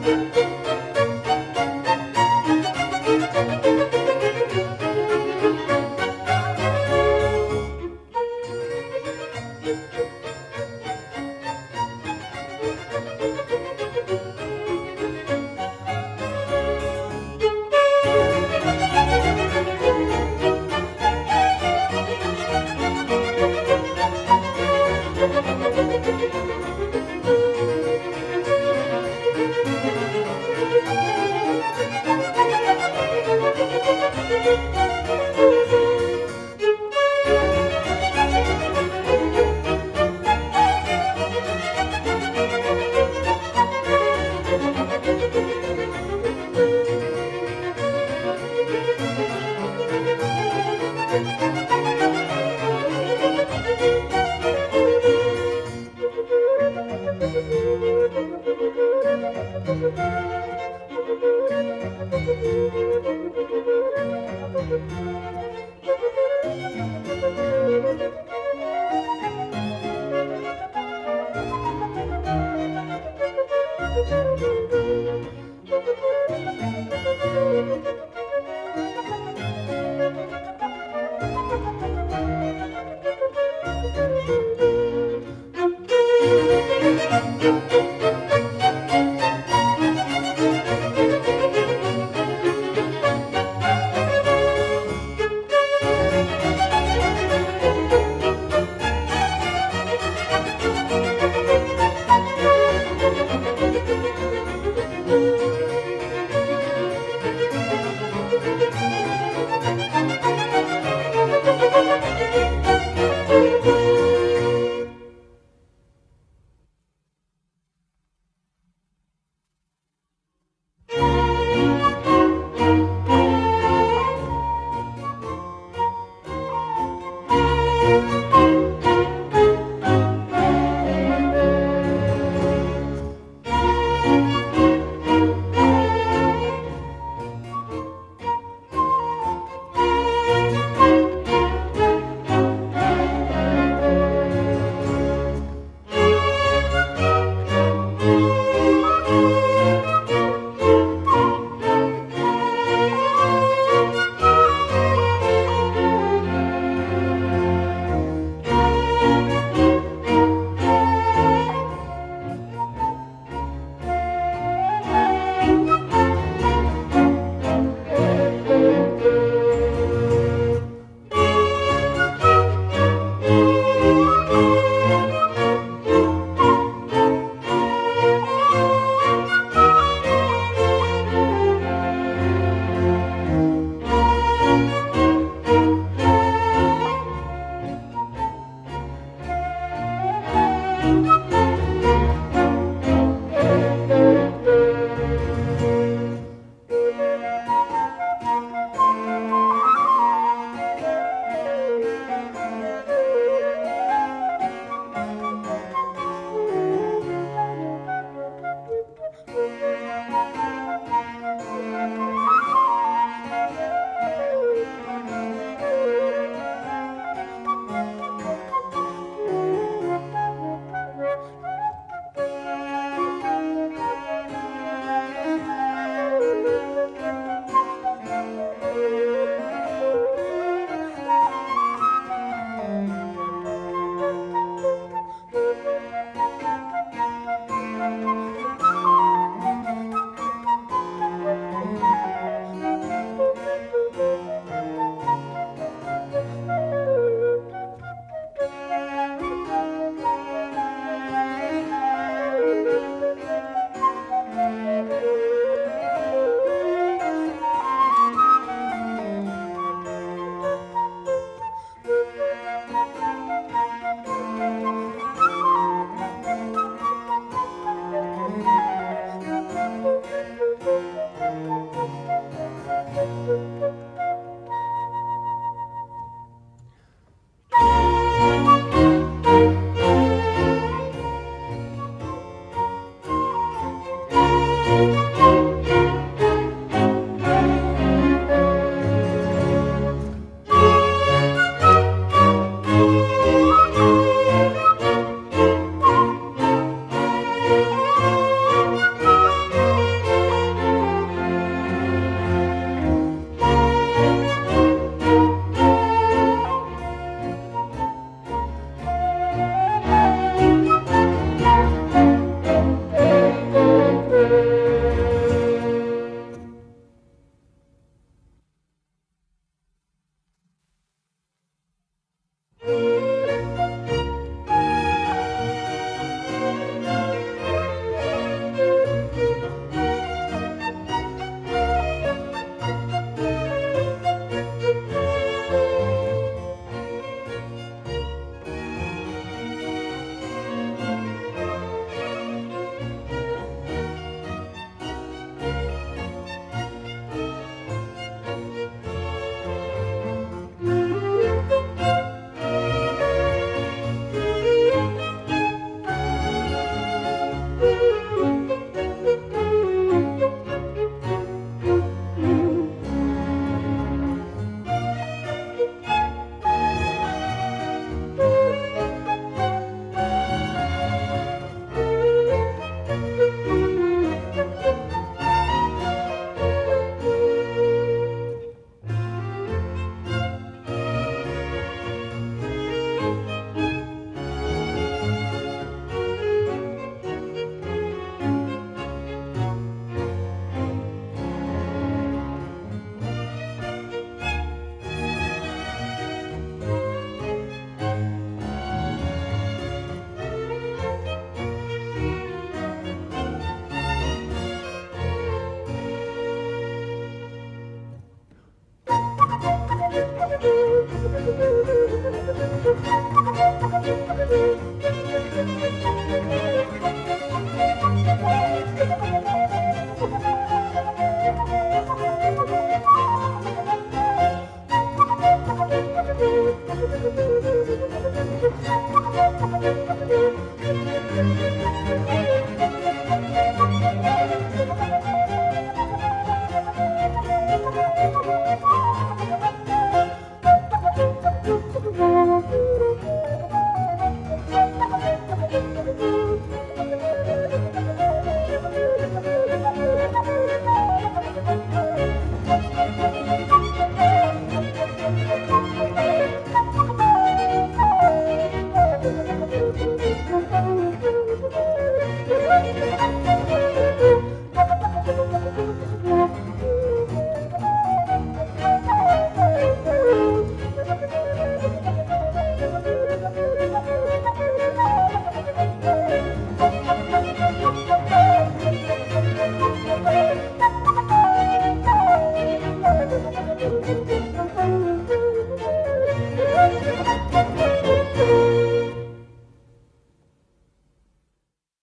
Música